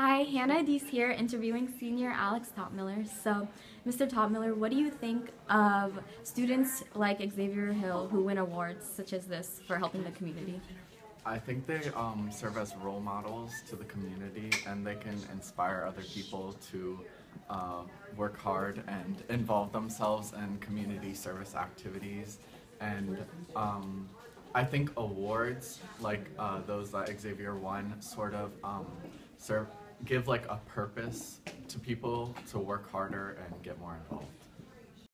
Hi, Hanna Addis here, interviewing senior Alex Topmiller. So, Mr. Topmiller, what do you think of students like Xavier Hill who win awards such as this for helping the community? I think they um, serve as role models to the community and they can inspire other people to uh, work hard and involve themselves in community service activities. And um, I think awards like uh, those that Xavier won sort of um, serve give like a purpose to people to work harder and get more involved.